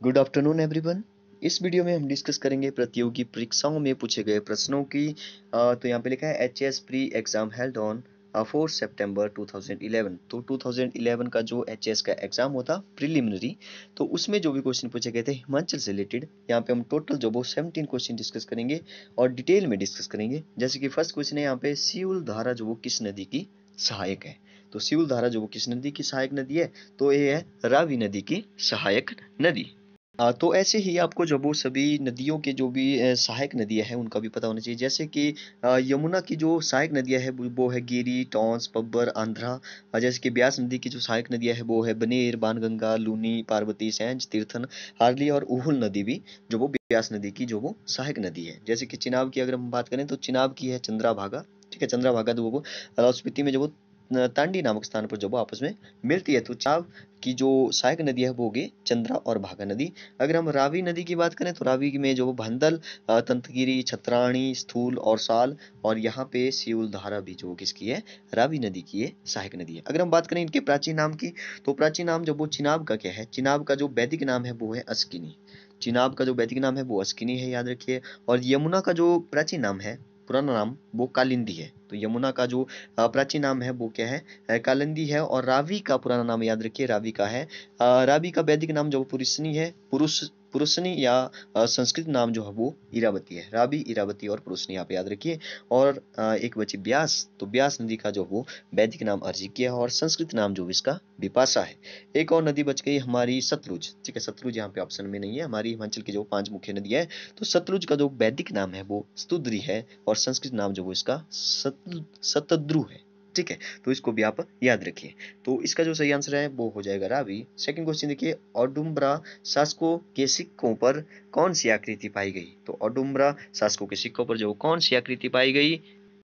Good afternoon everyone इस video में हम डिस्कस करेंगे प्रतियोगी परीक्षाओं में पूछे गए प्रश्नों की। तो यहाँ पे लिखा है H S pre exam held on four September 2011 तो 2011 का जो एच एस का एग्ज़ाम होता प्रिलिमिनरी तो उसमें जो भी क्वेश्चन पूछे गए थे हिमाचल से रिलेटेड यहाँ पे हम टोटल जो वो सेवनटीन क्वेश्चन डिस्कस करेंगे और डिटेल में डिस्कस करेंगे। जैसे कि फ़र्स्ट क्वेश्चन है यहाँ पे सियुल धारा जो वो किस नदी की सहायक है? तो सिउल धारा जो वो किस नदी की सहायक नदी है? तो ये है रावी नदी की सहायक नदी। आ, तो ऐसे ही आपको जो वो सभी नदियों के जो भी सहायक नदियाँ हैं, उनका भी पता होना चाहिए। जैसे कि यमुना की जो सहायक नदियाँ है, वो है गिरी टॉन्स पब्बर, आंध्रा। जैसे कि ब्यास नदी की जो सहायक नदियाँ है, वो है बनेर बानगंगा लूनी, पार्वती, सैंज, तीर्थन, हार्ली और उहुल नदी भी जो वो ब्यास नदी की जो वो सहायक नदी है। जैसे कि चिनाब की अगर हम बात करें तो चिनाब की है चंद्रा भागा ठीक है चंद्रा भागा तो वो लाहौल स्पीति में जो वो तांडी नामक स्थान पर जब वो आपस में मिलती है तो चाव की जो सहायक नदी है वो होगी चंद्रा और भागा नदी। अगर हम रावी नदी की बात करें तो रावी में जो भंदल तंतगिरी, छत्राणी, स्थूल और साल और यहाँ पे सियुल धारा भी जो किसकी है, रावी नदी की है सहायक नदी है। अगर हम बात करें इनके प्राचीन नाम की तो प्राचीन नाम जो वो चिनाब का क्या है? चिनाब का जो वैदिक नाम है वो है अस्किनी चिनाब का जो वैदिक नाम है वो अस्किनी है, याद रखिए। और यमुना का जो प्राचीन नाम है, पुराना नाम, वो कालिंदी है। तो यमुना का जो प्राचीन नाम है वो क्या है? कालिंदी है और रावी का पुराना नाम याद रखिए, रावी का है। रावी का वैदिक नाम जो पुरुषनी है, पुरुष, पुरुषनी या संस्कृत नाम जो है वो इरावती है। राबी इरावती और पुरुषनी आप याद रखिए। और एक बची ब्यास तो ब्यास नदी का जो वो वैदिक नाम अर्जित किया है और संस्कृत नाम जो इसका विपाशा है। एक और नदी बच गई हमारी सतलुज, ठीक है? सतलुज यहाँ पे ऑप्शन में नहीं है, हमारी हिमाचल की जो पाँच मुख्य नदी है तो सतलुज का जो वैदिक नाम है वो स्तुद्री है और संस्कृत नाम जो वो इसका सतद्रु है, ठीक है? तो इसको भी आप याद रखिए। तो इसका जो सही आंसर है, वो हो जाएगा रावी। सेकंड क्वेश्चन देखिए ओडुम्ब्रा शासकों के सिक्कों पर कौन सी आकृति पाई गई? तो ओडुम्ब्रा शासकों के सिक्कों पर जो कौन सी आकृति पाई गई?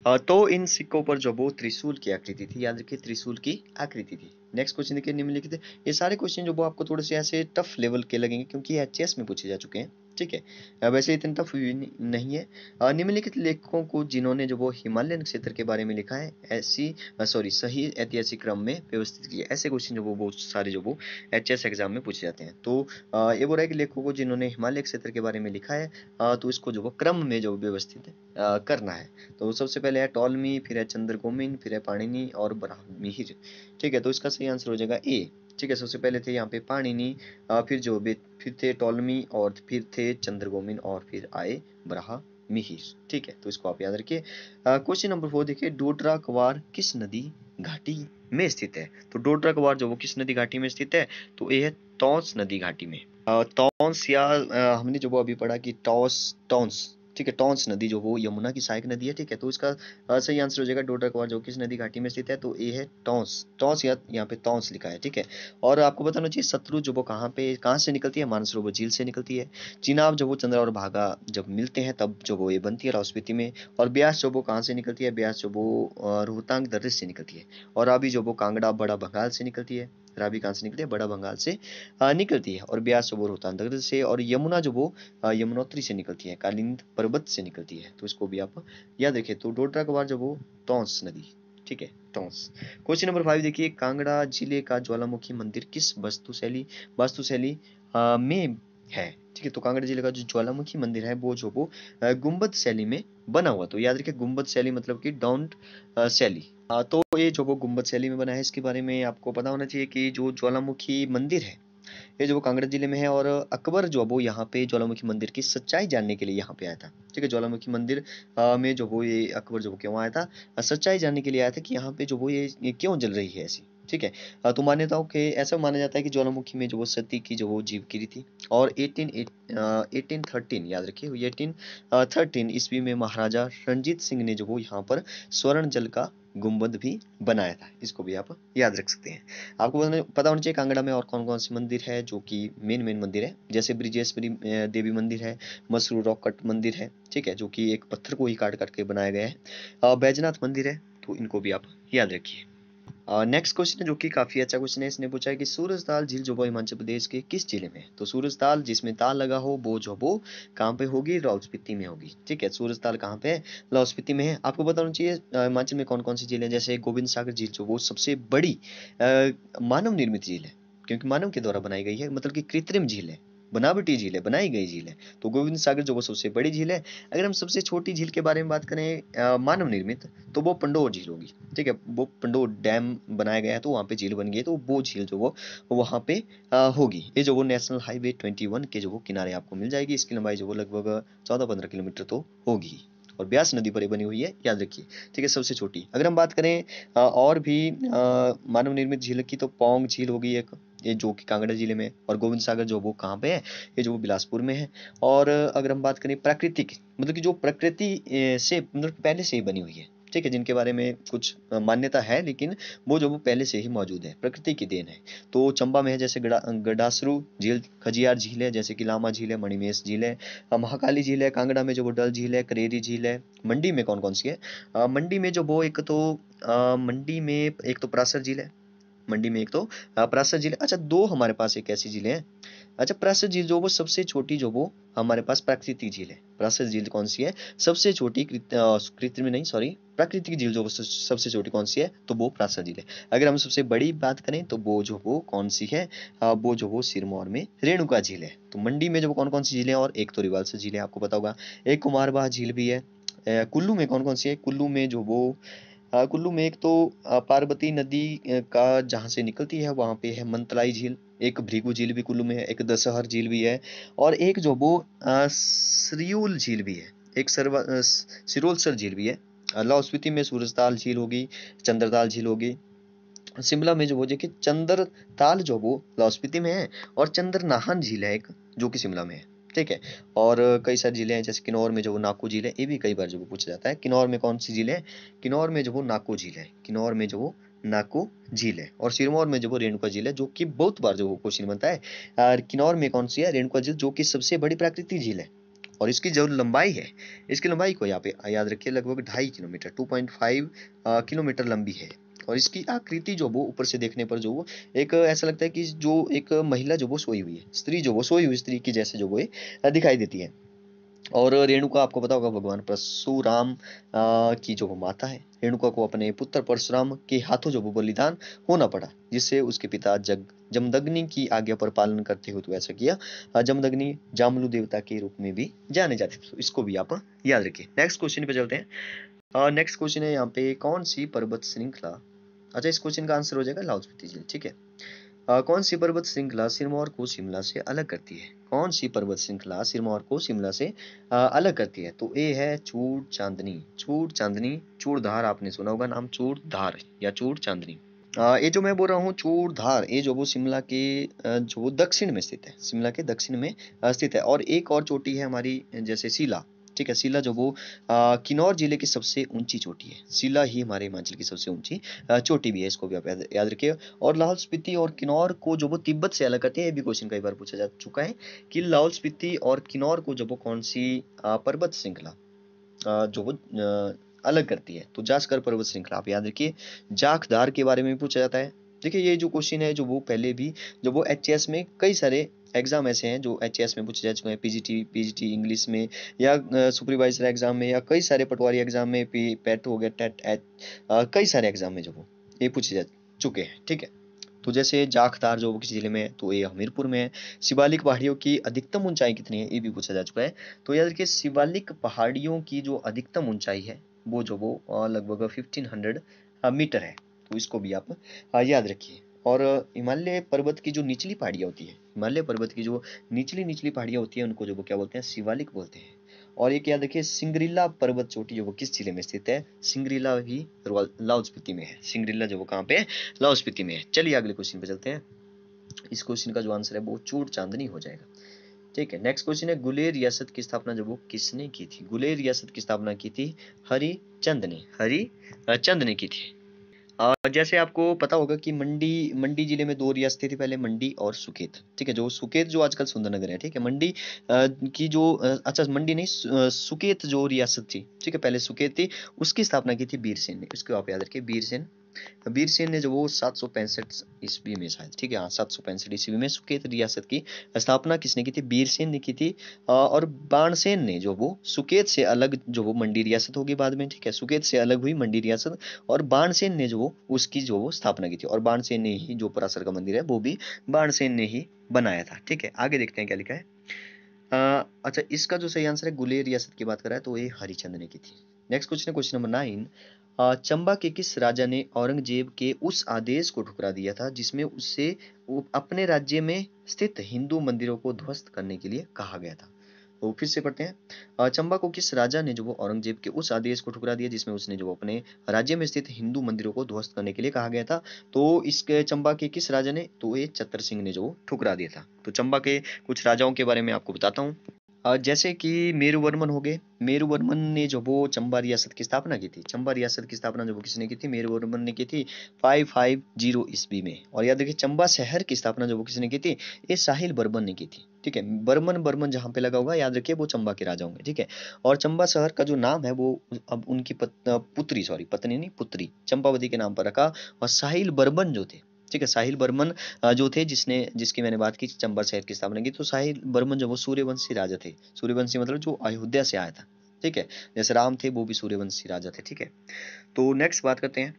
तो इन सिक्कों पर जो वो त्रिशूल की आकृति थी, याद रखिए, त्रिशूल की आकृति थी। नेक्स्ट क्वेश्चन देखिए, निम्नलिखित ये सारे क्वेश्चन जो वो आपको थोड़े से ऐसे टफ लेवल के लगेंगे, क्योंकि एच में पूछे जा चुके हैं। ठीक है। वैसे इतने टफ नहीं है। निम्नलिखित लेखकों को जिन्होंने जो वो हिमालयन क्षेत्र के बारे में लिखा है, ऐसी सॉरी सही ऐतिहासिक क्रम में व्यवस्थित किया, ऐसे क्वेश्चन जो वो बहुत सारे जो वो एचएस एग्ज़ाम में पूछे जाते हैं। तो ये बोल रहा है कि लेखकों को जिन्होंने हिमालय क्षेत्र के बारे में लिखा है तो इसको जो वो क्रम में जो व्यवस्थित करना है। तो सबसे पहले है टॉलमी, फिर है चंद्रगोमिन, फिर है पाणिनी और ब्राह्मीर। ठीक है तो इसका सही आंसर हो जाएगा ए ठीक है, सबसे पहले थे यहाँ पे पाणिनी फिर जो फिर थे टोलमी और फिर थे चंद्रगोमिन और फिर आए ब्रहा मिहिर। ठीक है तो इसको आप याद रखिए। क्वेश्चन नंबर फोर देखिए डोडरा कवार किस नदी घाटी में स्थित है? तो डोडरा कवार जो, वो किस नदी घाटी में स्थित है? तो ये है टॉन्स नदी घाटी में। टॉन्स या हमने जो वो अभी पढ़ा कि टॉस टॉन्स ठीक है टॉन्स नदी जो वो यमुना की सहायक नदी है, ठीक है तो इसका सही आंसर हो जाएगा डोडा कवार जो किस नदी घाटी में स्थित है तो ए है टॉन्स टॉन्स या, यहाँ पे टॉन्स लिखा है, ठीक है, और आपको बताना चाहिए शत्रु जो वो कहाँ पे, कहाँ से निकलती है, मानसरोवर झील से निकलती है, चिनाब जब वो चंद्रा और भागा जब मिलते हैं, तब जो वो ये बनती है लाहौल में, और ब्यास जो वो कहाँ से निकलती है, ब्यास जो वो रोहतांग दर्रे से निकलती है, और अभी जो वो कांगड़ा, बड़ा बंगाल से निकलती है रावी कहाँ से निकलती है? बड़ा बंगाल से निकलती है और ब्यास वो रोहतांग से और यमुना जो वो यमुनोत्री से निकलती है, कालिंद पर्वत से निकलती है। तो इसको भी आप याद रखिए तो डोडरा कबार बार जो वो टोंस नदी, ठीक है, टोंस। क्वेश्चन नंबर फाइव देखिए, कांगड़ा ज़िले का ज्वालामुखी मंदिर किस वस्तुशैली, वास्तुशैली में है? ठीक है तो कांगड़ा ज़िले का जो ज्वालामुखी मंदिर है, वो जो वो गुंबद शैली में बना हुआ तो याद रखिए गुंबद शैली मतलब कि डाउंट शैली। तो ये जो वो गुंबद शैली में बना है, इसके बारे में आपको पता होना चाहिए कि जो ज्वालामुखी मंदिर है, ये जो कांगड़ा ज़िले में है, और अकबर जो वो यहाँ पे ज्वालामुखी मंदिर की सच्चाई जानने के लिए यहाँ पे आया था, ठीक है, ज्वालामुखी मंदिर में जो वो ये अकबर जो वो क्यों आया था, सच्चाई जानने के लिए आया था कि यहाँ पे जो वो ये क्यों जल रही है ऐसी। ठीक है? तो मान्यताओं के, ऐसा माना जाता है कि ज्वालामुखी में जो वो सती की जो वो जीव गिरी थी और 18 एटीन थर्टीन याद रखिए एटीन थर्टीन ईस्वी में महाराजा रणजीत सिंह ने जो वो यहाँ पर स्वर्ण जल का गुंबद भी बनाया था। इसको भी आप याद रख सकते हैं। आपको पता होना चाहिए कांगड़ा में और कौन कौन से मंदिर है जो कि मेन मेन मंदिर है? जैसे ब्रिजेश्वरी देवी मंदिर है मसरू रॉक कट मंदिर है, ठीक है, जो कि एक पत्थर को ही काट काट के बनाया गया है। बैजनाथ मंदिर है तो इनको भी आप याद रखिए। नेक्स्ट क्वेश्चन है, जो कि काफ़ी अच्छा क्वेश्चन है, इसने पूछा है कि सूरजताल झील जो वो हिमाचल प्रदेश के किस ज़िले में तो सूरजताल जिसमें ताल लगा हो, वो जो वो कहाँ पे होगी? लाहौल में होगी। ठीक है सूरजताल कहाँ पे है? लाहौल में है। आपको बताना चाहिए हिमाचल में कौन कौन सी झील है? जैसे गोविंद सागर झील जो वो सबसे बड़ी मानव निर्मित झील है, क्योंकि मानव के द्वारा बनाई गई है मतलब की कृत्रिम झील है। बनावटी झील है, बनाई गई झील है। तो गोविंद सागर जो वो सबसे बड़ी झील है, अगर हम सबसे छोटी झील के बारे में बात करें मानव निर्मित तो वो पंडोर झील होगी, ठीक है? वो पंडोर डैम बनाया गया है तो वहाँ पे झील बन गई है तो वो झील जो वो, वहाँ पे होगी। ये जो वो नेशनल हाईवे ट्वेंटी के जो वो किनारे आपको मिल जाएगी, इसकी लंबाई जो वो लगभग चौदह पंद्रह किलोमीटर तो होगी और ब्यास नदी पर बनी हुई है, याद रखिए, ठीक है? सबसे छोटी। अगर हम बात करें और भी मानव निर्मित झील की तो पोंग झील होगी एक ये जो कि कांगड़ा ज़िले में और गोविंद सागर जो वो कहाँ पे है, ये जो वो बिलासपुर में है। और अगर हम बात करें प्राकृतिक मतलब कि जो प्रकृति से मतलब पहले से ही बनी हुई है, ठीक है, जिनके बारे में कुछ मान्यता है, लेकिन वो जो वो पहले से ही मौजूद है, प्रकृति की देन है। तो चंबा में है जैसे गडासरू झील, खजियार झील है, जैसे कि लामा झील है मणिमेश झील है महाकाली झील है, कांगड़ा में जो वो डल झील है, करेरी झील है, मंडी में कौन कौन सी है? मंडी में जो वो एक तो मंडी में एक तो परासर झील है मंडी में एक तो परासर झील अच्छा दो हमारे पास एक ऐसी झीलें हैं। अच्छा परासर झील जो वो सबसे छोटी, जो वो हमारे पास प्राकृतिक झील है। परासर झील कौन सी है? सबसे छोटी कृत्रिम नहीं सॉरी प्राकृतिक झील जो वो सबसे छोटी कौन सी है? तो वो परासर झील है। अगर हम सबसे बड़ी बात करें तो वो जो वो कौन सी है? वो जो वो सिरमौर में रेणुका झील है। तो मंडी में जो कौन कौन सी झील है? और एक तो रिवालसर झील है, आपको पता होगा। एक कुमारबाह झील भी है। कुल्लू में कौन कौन सी है? कुल्लू में जो वो कुल्लू में एक तो पार्वती नदी का जहाँ से निकलती है, वहाँ पे है मंतलाई झील। एक भृगु झील भी कुल्लू में है, एक दशहर झील भी है, और एक जो वो सरियूल झील भी है, एक सरवा सिरोलसर झील भी है। लाहौल स्पीति में सूरजताल झील होगी, चंद्रताल झील होगी। शिमला में जो वो, देखिए, चंद्रताल जो वो लाहौल स्पीति में है, और चंद्रनाहन झील है एक, जो कि शिमला में है। ठीक है। और कई सारी झीलें हैं, जैसे किन्नौर में जो वो नाकू झील है, ये भी कई बार जो पूछा जाता है। किन्नौर में कौन सी झील है? किन्नौर में जो वो नाकू झील है। किन्नौर में जो वो नाकू झील है। और सिरमौर में जो वो रेणुका झील है, जो कि बहुत बार जो क्वेश्चन बनता है, और किन्नौर में कौन सी है? रेणुका झील जो कि सबसे बड़ी प्राकृतिक झील है। और इसकी जो लंबाई है, इसकी लंबाई को यहाँ पे याद रखिए, लगभग ढाई kilometre, two point five kilometre लंबी है। और इसकी आकृति जो वो ऊपर से देखने पर जो वो एक ऐसा लगता है कि जो एक महिला जो वो सोई हुई है, स्त्री जो वो सोई हुई, स्त्री की जैसे जो वो दिखाई देती है। और रेणुका, आपको पता होगा भगवान, परशुराम की जो वो माता है, रेणुका को अपने पुत्र परशुराम के हाथों जो वो बलिदान होना पड़ा, जिससे उसके पिता जग, जमदग्नि की आज्ञा पर पालन करते हुए तो ऐसा किया जमदग्नि जामलू देवता के रूप में भी जाने जाते थे। तो इसको भी आप याद रखिए। नेक्स्ट क्वेश्चन पे चलते हैं। नेक्स्ट क्वेश्चन है यहाँ पे, कौन सी पर्वत श्रृंखला अच्छा इस क्वेश्चन का आंसर हो जाएगा लाहौल स्पीति झील ठीक है? आ, कौन सी पर्वत श्रृंखला सिरमौर को शिमला से अलग करती है? कौन सी पर्वत श्रृंखला सिरमौर को शिमला से आ, अलग करती है? तो ए है चूड़ चांदनी। चूड़ चांदनी चूड़धार आपने सुना होगा नाम चूड़धार या चूड़ चांदनी। ये जो मैं बोल रहा हूँ चूड़धार ये जो वो शिमला के जो दक्षिण में स्थित है शिमला के दक्षिण में स्थित है। और एक और चोटी है हमारी जैसे शिला। ठीक है शिला जो वो किन्नौर ज़िले की सबसे ऊँची चोटी है। शिला ही हमारे हिमाचल की सबसे ऊँची चोटी भी है इसको भी आप याद, याद रखिए। और लाहौल स्पीति और किन्नौर को जो वो तिब्बत से अलग करती है ये भी क्वेश्चन कई बार पूछा जा चुका है कि लाहौल स्पीति और किन्नौर को जो वो कौन सी पर्वत श्रृंखला जो वो अलग करती है। तो जासकर पर्वत श्रृंखला आप याद रखिए। जाखदार के बारे में पूछा जाता है। देखिए ये जो क्वेश्चन है जो वो पहले भी जो वो एच में कई सारे एग्ज़ाम ऐसे हैं जो एचएस में पूछे जा चुके हैं पीजीटी पीजीटी इंग्लिश में, या सुपरवाइजर एग्ज़ाम में, या कई सारे पटवारी एग्ज़ाम में पी पेट हो गया टेट एच कई सारे एग्ज़ाम में जो वो, ये पूछे जा चुके हैं, ठीक है? तो जैसे जाखदार जो किसी ज़िले में है तो ये हमीरपुर में है। शिवालिक पहाड़ियों की अधिकतम ऊंचाई कितनी है, ये भी पूछा जा चुका है। तो याद रखिए शिवालिक पहाड़ियों की जो अधिकतम ऊंचाई है, वो जो वो लगभग फिफ्टीन हंड्रेड मीटर है। तो इसको भी आप याद रखिए। और हिमालय पर्वत की जो निचली पहाड़ियाँ होती है हिमालय पर्वत की जो निचली निचली पहाड़ियाँ होती है, उनको जो वो क्या बोलते हैं? शिवालिक बोलते हैं। और एक याद रखिए सिंगरीला पर्वत चोटी जो वो किस ज़िले में स्थित है? सिंगरीला भी लाहौल स्पीति में है। सिंगरीला जो वो कहाँ पे है? लाहौल स्पीति में है। चलिए अगले क्वेश्चन पे चलते हैं। इस क्वेश्चन का जो आंसर है वो चूड़ चांदनी हो जाएगा। ठीक है, नेक्स्ट क्वेश्चन है, गुलेर रियासत की स्थापना जो वो किसने की थी? गुलेर रियासत की स्थापना की थी हरिचंद ने हरि चंद ने की थी। जैसे आपको पता होगा कि मंडी मंडी ज़िले में दो रियासतें थी, पहले मंडी और सुकेत, ठीक है? जो सुकेत जो आजकल सुंदरनगर है, ठीक है? मंडी की जो अच्छा मंडी नहीं सुकेत जो रियासत थी, ठीक है? पहले सुकेत थी, उसकी स्थापना की थी बीरसेन ने, इसको आप याद रखिए, बीरसेन वीर सेन ने जो वो सात सौ पैंसठ ईस्वी में शायद, ठीक है हाँ सात सौ पैंसठ ईस्वी में सुकेत रियासत की स्थापना किसने की थी? वीर सेन ने की थी। और बाणसेन ने जो वो सुकेत से अलग जो वो मंडी रियासत होगी बाद में, ठीक है, सुकेत से अलग हुई मंडी रियासत और बाणसेन ने जो वो, उसकी जो वो स्थापना की थी। और बाणसेन ने ही जो परासर का मंदिर है, वो भी बाणसेन ने ही बनाया था, ठीक है। आगे देखते हैं क्या लिखा है। अच्छा इसका जो सही आंसर है, गुलेर रियासत की बात कर रहा है तो ये हरिचंद ने की थी। नेक्स्ट क्वेश्चन है, क्वेश्चन नंबर नाइन। चंबा के किस राजा ने औरंगज़ेब के उस आदेश को ठुकरा दिया था, जिसमें उससे अपने राज्य में स्थित हिंदू मंदिरों को ध्वस्त करने के लिए कहा गया था? तो फिर से पढ़ते हैं। चंबा को किस राजा ने जो वो औरंगज़ेब के उस आदेश को ठुकरा दिया, जिसमें उसने जो अपने राज्य में स्थित हिंदू मंदिरों को ध्वस्त करने के लिए कहा गया था? तो इसके चंबा के किस राजा ने? तो ये चतर सिंह ने जो ठुकरा दिया था। तो चंबा के कुछ राजाओं के बारे में आपको बताता हूँ। जैसे कि मेरुवर्मन हो गए। मेरुवर्मन ने जो वो चंबा रियासत की स्थापना की थी। चंबा रियासत की स्थापना जो वो किसने की थी? मेरुवर्मन ने की थी फाइव फाइव ज़ीरो ईस्वी में। और याद रखिए चंबा शहर की स्थापना जो वो किसने की थी? ये साहिल बर्मन ने की थी। ठीक है? बर्मन बर्मन जहाँ पे लगा होगा याद रखिए वो चंबा के राजा होंगे। ठीक है? और चंबा शहर का जो नाम है वो अब उनकी पत, पुत्री सॉरी पत्नी नहीं पुत्री चंपावती के नाम पर रखा। और साहिल बर्मन जो थे ठीक है साहिल बर्मन जो थे जिसने जिसकी मैंने बात की चंबा शहर की स्थापना की तो साहिल बर्मन जो वो सूर्यवंशी राजा थे। सूर्यवंशी मतलब जो अयोध्या से आया था ठीक है? जैसे राम थे वो भी सूर्यवंशी राजा थे ठीक है? तो नेक्स्ट बात करते हैं।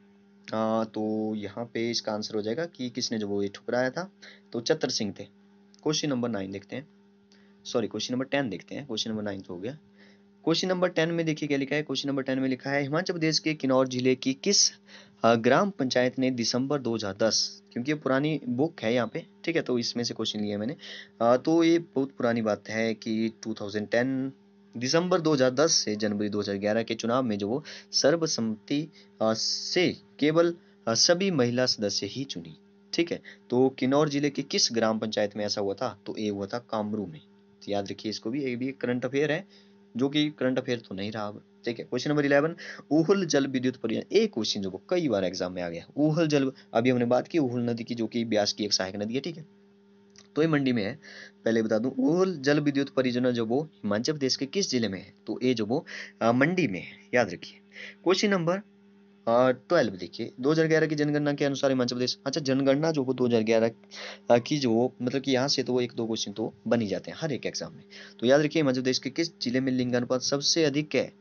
आ, तो यहाँ पे इसका आंसर हो जाएगा कि किसने जो वो ये ठुकराया था। तो चतर सिंह थे। क्वेश्चन नंबर नाइन देखते हैं। सॉरी क्वेश्चन नंबर टेन देखते हैं। क्वेश्चन नंबर नाइन तो हो गया। क्वेश्चन नंबर टेन में देखिए क्या लिखा है? क्वेश्चन नंबर टेन में लिखा है हिमाचल प्रदेश के किन्नौर ज़िले की किस ग्राम पंचायत ने दिसंबर 2010 क्योंकि ये पुरानी बुक है यहाँ पे ठीक है तो इसमें से क्वेश्चन लिया मैंने। आ, तो ये बहुत पुरानी बात है कि 2010 दिसंबर 2010 से जनवरी 2011 के चुनाव में जो वो सर्वसम्मति से केवल सभी महिला सदस्य ही चुनी ठीक है? तो किन्नौर ज़िले के किस ग्राम पंचायत में ऐसा हुआ था? तो ये हुआ था कामरू में। तो याद रखिए इसको भी ये भी करंट अफेयर है जो कि करंट अफेयर तो नहीं रहा अब। ठीक है? क्वेश्चन नंबर इलेवन ऊहल जल विद्युत परियोजना एक क्वेश्चन जो कई बार एग्ज़ाम में आ गया। ऊहल जल, अभी हमने बात की ऊहल नदी की, जो कि ब्यास की एक सहायक नदी है, ठीक है? तो ये मंडी में है। पहले बता दूँ, ऊहल जल विद्युत परियोजना जो वो हिमाचल प्रदेश के किस ज़िले में है? तो ये जो वो मंडी में है, याद रखिए। क्वेश्चन नंबर ट्वेल्व देखिए। 2011 की जनगणना के अनुसार हिमाचल प्रदेश अच्छा जनगणना जो वो 2011 की जो मतलब कि यहाँ से तो वो एक दो क्वेश्चन तो बन ही जाते हैं, हर एक एग्ज़ाम में। तो याद रखिए, हिमाचल प्रदेश के किस ज़िले में लिंगानुपात सबसे अधिक है?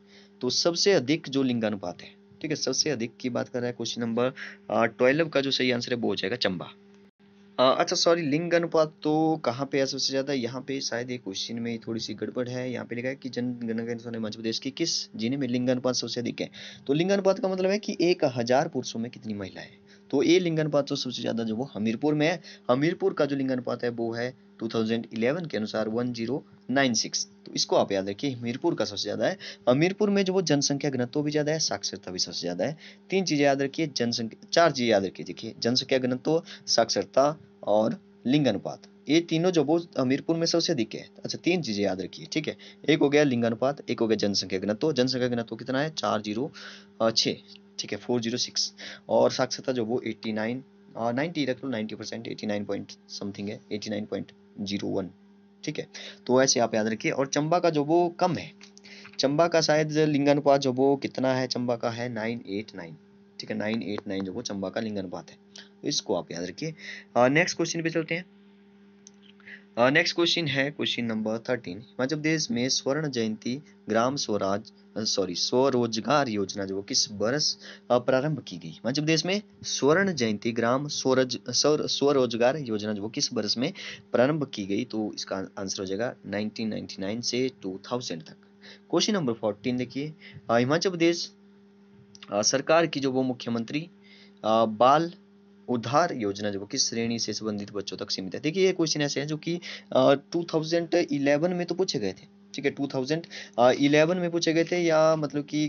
तो सबसे अधिक जो लिंगानुपात है, ठीक है, सबसे अधिक की बात कर रहा है क्वेश्चन नंबर ट्वेल्व का जो सही आंसर है वो हो जाएगा चंबा। अच्छा सॉरी लिंग अनुपात तो कहाँ पे है सबसे ज़्यादा? यहाँ पे शायद एक क्वेश्चन में थोड़ी सी गड़बड़ है। यहाँ पे लिखा है कि जनगणना मध्य प्रदेश की किस ज़िले में लिंग अनुपात सबसे अधिक है? तो लिंग अनुपात का मतलब है कि एक हज़ार पुरुषों में कितनी महिलाएँ तो ये लिंग अनुपात तो सबसे ज़्यादा जो वो हमीरपुर में है। हमीरपुर का जो लिंग अनुपात है वो है 2011 के अनुसार 1096 तो इसको आप याद रखिए हमीरपुर का सबसे ज़्यादा है। हमीरपुर में जो वो जनसंख्या घनत्व भी ज़्यादा है, साक्षरता भी सबसे ज़्यादा है। तीन चीज़ें याद रखिए, जनसंख्या, चार चीज़ें याद रखिए, देखिए, जनसंख्या घनत्व, साक्षरता और लिंग अनुपात ये तीनों जो वो हमीरपुर में सबसे अधिक है। अच्छा तीन चीज़ें याद रखिए, ठीक है? एक हो गया लिंग अनुपात एक हो गया जनसंख्या घनत्व। जनसंख्या घनत्व कितना है? चार ज़ीरो छः ठीक है, फोर ज़ीरो सिक्स। और साक्षरता जो वो एट्टी नाइन नाइन्टी रख लो, ninety percent, eighty nine point something है, eighty nine point zero one. ठीक है? तो ऐसे आप याद रखिए। और चंबा का जो वो कम है, चंबा का शायद लिंगानुपात जो वो कितना है? चंबा का है नाइन एट नाइन। ठीक है? नाइन एट नाइन जो वो चंबा का लिंगानुपात है। तो इसको आप याद रखिए। नेक्स्ट क्वेश्चन पे चलते हैं। नेक्स्ट क्वेश्चन है question number thirteen Himachal Pradesh में स्वर्ण जयंती ग्राम स्वराज सॉरी स्वरोजगार योजना जो किस वर्ष प्रारंभ की गई? हिमाचल प्रदेश में स्वर्ण जयंती ग्राम स्वरज स्वरोजगार योजना जो किस बरस में प्रारंभ की गई? तो इसका आंसर हो जाएगा 1999 से 2000 तक. क्वेश्चन नंबर 14 देखिए. हिमाचल प्रदेश सरकार की जो वो मुख्यमंत्री बाल उद्धार योजना जो किस श्रेणी से संबंधित बच्चों तक सीमित है। देखिए, ये क्वेश्चन ऐसे हैं जो कि टू में तो पूछे गए थे, ठीक है? 2011 में पूछे गए थे या मतलब कि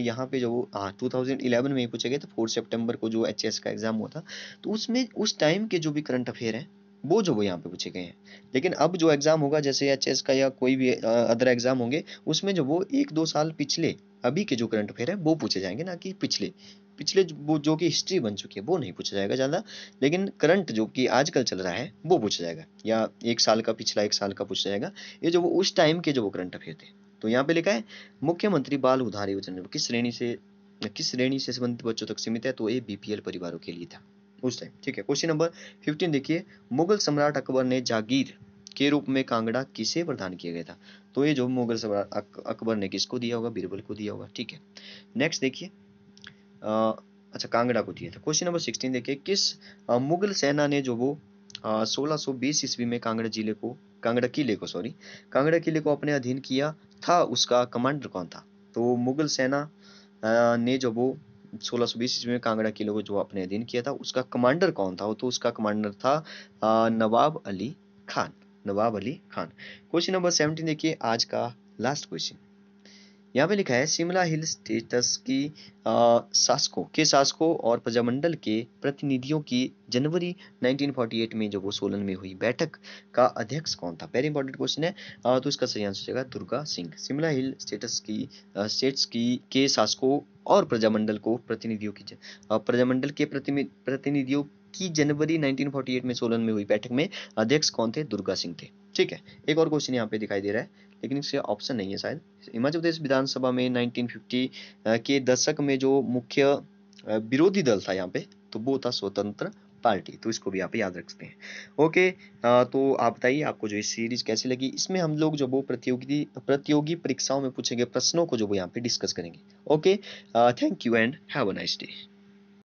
यहाँ पे जो हाँ 2011 में ही पूछे गए थे फोर सितंबर को जो एचएस का एग्ज़ाम हुआ था। तो उसमें, उस टाइम के जो भी करंट अफेयर हैं, वो जो वो यहाँ पे पूछे गए हैं। लेकिन अब जो एग्ज़ाम होगा, जैसे एचएस का या कोई भी अदर एग्ज़ाम होंगे, उसमें जो वो एक दो साल पिछले, अभी के जो करंट अफेयर है, वो पूछे जाएँगे ना कि पिछले। पिछले वो जो कि हिस्ट्री बन चुकी है, वो नहीं पूछा जाएगा ज़्यादा। लेकिन करंट जो कि आजकल चल रहा है, वो पूछा जाएगा। या एक साल का, पिछला एक साल का पूछा जाएगा। ये जो वो उस टाइम के जो वो करंट अफेयर थे। तो यहाँ पे लिखा है, मुख्यमंत्री बाल उधार योजना किस श्रेणी से किस श्रेणी से संबंधित बच्चों तक सीमित है? तो ये बीपीएल परिवारों के लिए था। उस टाइम ठीक है। क्वेश्चन नंबर फिफ्टीन देखिए। मुगल सम्राट अकबर ने जागीर के रूप में कांगड़ा किसे प्रदान किया गया था? तो ये जो मुगल सम्राट अकबर ने किसको दिया होगा? बीरबल को दिया होगा, ठीक है। नेक्स्ट देखिए। अच्छा कांगड़ा को दिया था। क्वेश्चन नंबर सिक्सटीन देखिए, किस मुगल सेना ने जो वो सोलह बीस ईस्वी में कांगड़ा ज़िले को, कांगड़ा किले को सॉरी कांगड़ा किले को अपने अधीन किया था, उसका कमांडर कौन था? तो मुगल सेना ने जो वो सोलह सौ बीस ईस्वी में कांगड़ा किले को जो अपने अधीन किया था, उसका कमांडर कौन था? तो उसका कमांडर था Nawab Ali Khan, Nawab Ali Khan. Question number seventeen देखिए, आज का लास्ट क्वेश्चन यहाँ पे लिखा है शिमला हिल स्टेटस की शासकों के शासकों और प्रजामंडल के प्रतिनिधियों की जनवरी 1948 में जो वो सोलन में हुई बैठक का अध्यक्ष कौन था? वेरी इंपॉर्टेंट क्वेश्चन है। आ, तो इसका सही आंसर होगा दुर्गा सिंह। शिमला हिल स्टेटस की स्टेट्स की के शासकों और प्रजामंडल को प्रतिनिधियों की प्रजामंडल के प्रतिनिधियों की जनवरी 1948 में सोलन में हुई बैठक में अध्यक्ष कौन थे? दुर्गा सिंह थे। ठीक है, एक और क्वेश्चन यहाँ पे दिखाई दे रहा है, लेकिन इससे ऑप्शन नहीं है शायद। हिमाचल प्रदेश विधानसभा में 1950 के दशक में जो मुख्य विरोधी दल था यहाँ पे तो वो था स्वतंत्र पार्टी तो इसको भी आप याद रख सकते हैं ओके तो आप बताइए, आपको जो ये सीरीज़ कैसी लगी? इसमें हम लोग जो वो प्रतियोगी प्रतियोगी परीक्षाओं में पूछेंगे, प्रश्नों को जो वो यहाँ पे डिस्कस करेंगे। Okay thank you and have a nice day